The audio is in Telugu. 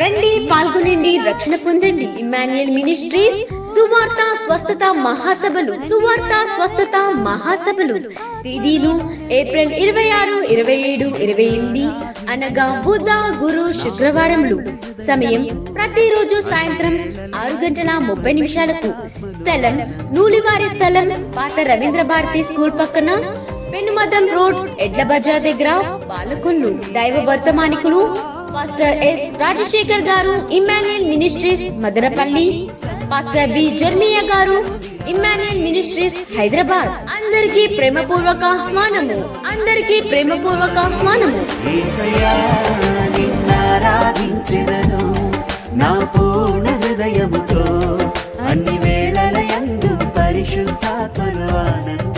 రండి పాల్గొనండి రక్షణ పొందండి. ఇమాన్యుయల్ మినిస్ట్రీస్ సువార్త స్వస్థత మహాసభలు సువార్త స్వస్థత మహాసభలు. తేదీలు ఏప్రిల్ ఇరవై ఆరు ఇరవై ఏడు ఇరవై ఎనిమిది అనగా బుధ గురు శుక్రవారములు. సమయం ప్రతిరోజు సాయంత్రం ఆరు గంటల ముప్పై నిమిషాలకు. స్థలం నూలివారి స్థలం పాత రవీంద్ర భారతి స్కూల్ పక్కన పెనుమదం రోడ్ ఎడ్ల బజార్ దగ్గర పాలకొల్లు దైవ వర్తమానికులు పాస్టర్ ఎస్ రాజశేఖర్ గారు Emmanuel Ministries Madanapalle pastor B Jeremiah గారు ఇమ్మాన్యుయల్ మినిస్ట్రీస్ హైదరాబాద్ అందరికీ ప్రేమపూర్వక ఆహ్వానము అందరికీ ప్రేమపూర్వక ఆహ్వానము నా పూర్ణ హృదయముతో అన్ని వేళల యందు పరిశుద్ధాత్మను ఆనంద